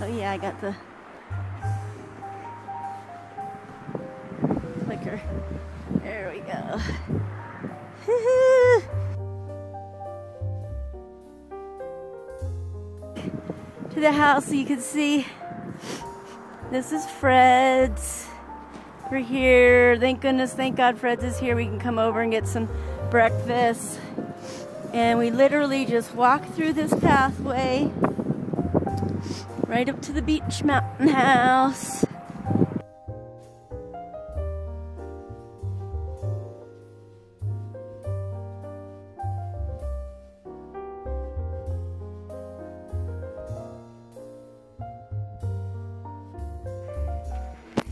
Oh yeah, I got the clicker. There we go. to the house so you can see. This is Fred's. We're here. Thank goodness, thank God Fred's is here. We can come over and get some breakfast. And we literally just walk through this pathway right up to the Beech Mountain house.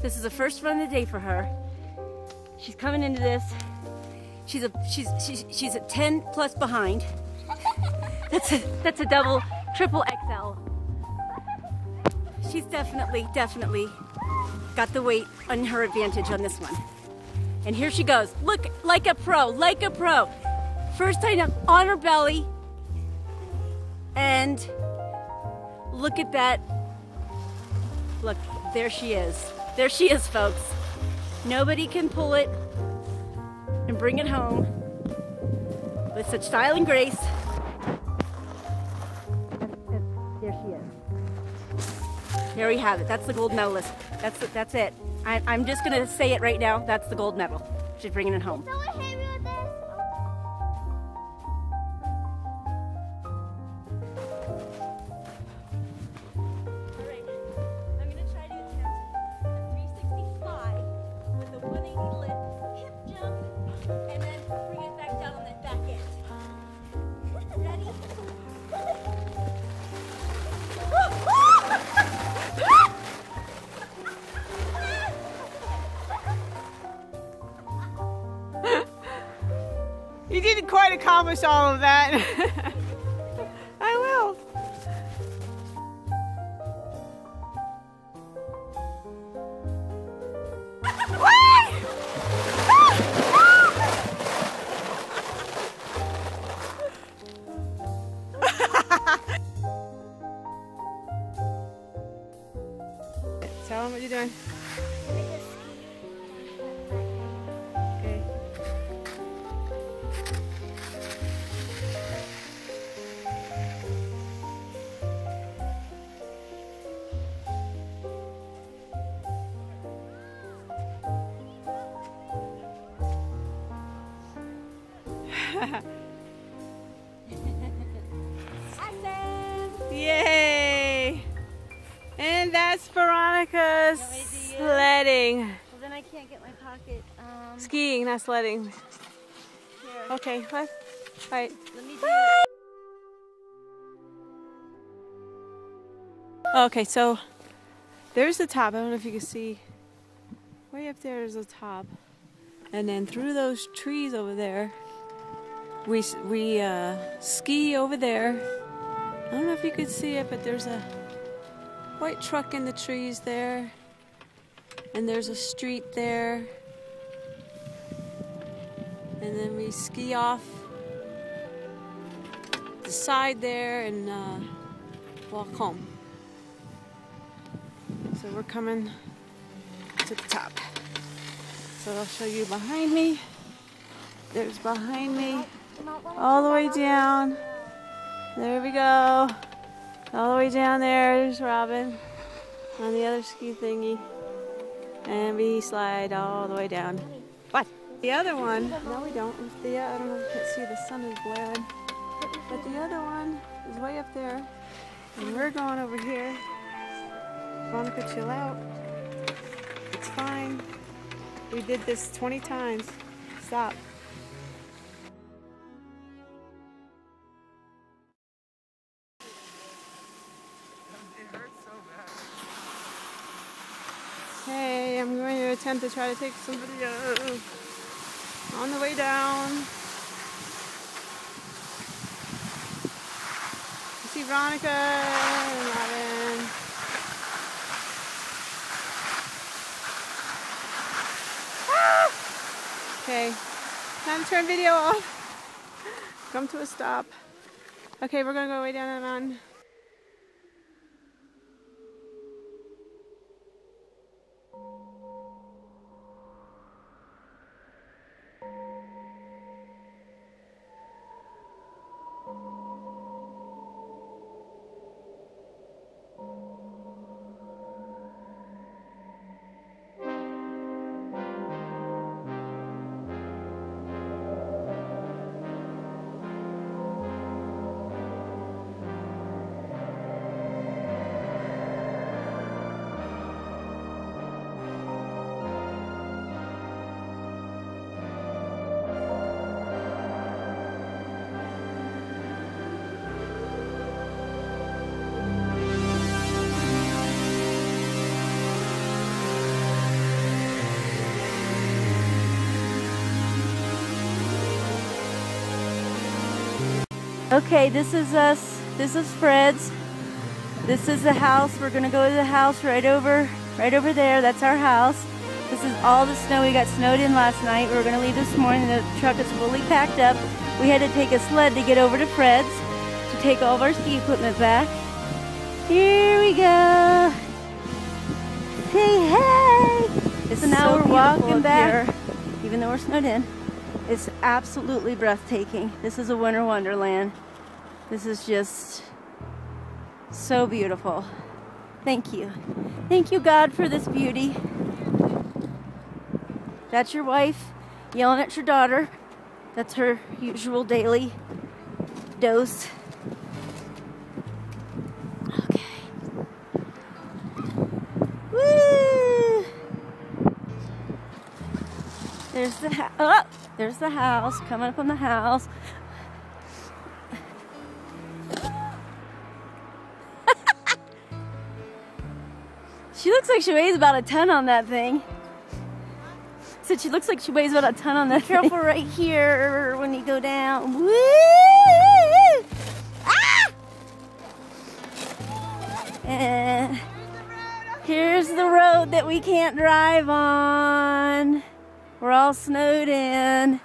This is the first run of the day for her. She's coming into this. She's a she's she's she's a 10 plus behind. That's a that's a double, triple XL. She's definitely, definitely got the weight on her advantage on this one. And here she goes. Look, like a pro, like a pro. First time up on her belly. And look at that. Look, there she is. There she is, folks. Nobody can pull it and bring it home with such style and grace. There we have it. That's the gold medalist. That's. That's it. I, I'm just gonna say it right now. That's the gold medal. She's bringing it home. Didn't quite accomplish all of that. I will. Tell them what you're doing. Yay! And that's Veronica's No sledding. Well, then I can't get my pocket. Um, Skiing, not sledding. here. Okay, what? Right. Let me do Okay, so there's the top. I don't know if you can see. Way up there is the top. And then through those trees over there, we, we uh, ski over there. I don't know if you could see it, but there's a white truck in the trees there. And there's a street there. And then we ski off the side there and uh, walk home. So we're coming to the top. So I'll show you behind me. There's behind me, all the way down. There we go. All the way down there, there's Robin on the other ski thingy. And we slide all the way down. What? The other one, no we don't. The, I don't know if you can see, the sun is blaring. But the other one is way up there. And we're going over here. Veronica, chill out. It's fine. We did this 20 times. Stop. Attempt to try to take some video on the way down. I see Veronica and Robin. Ah! Okay, time to turn video off. Come to a stop. Okay, we're gonna go way down and on. Okay, this is us. This is Fred's. This is the house. We're gonna go to the house right over, right over there. That's our house. This is all the snow. We got snowed in last night. We were gonna leave this morning. The truck is fully packed up. We had to take a sled to get over to Fred's to take all of our ski equipment back. Here we go. Hey, hey! It's so now we're walking back, here. even though we're snowed in. It's absolutely breathtaking. This is a winter wonderland. This is just so beautiful. Thank you. Thank you, God, for this beauty. That's your wife yelling at your daughter. That's her usual daily dose. Okay. Woo! There's the house. Oh, there's the house. Coming up on the house. she looks like she weighs about a ton on that thing. Said she looks like she weighs about a ton on that. Be careful right here when you go down. Woo! Ah! And here's the road that we can't drive on. We're all snowed in.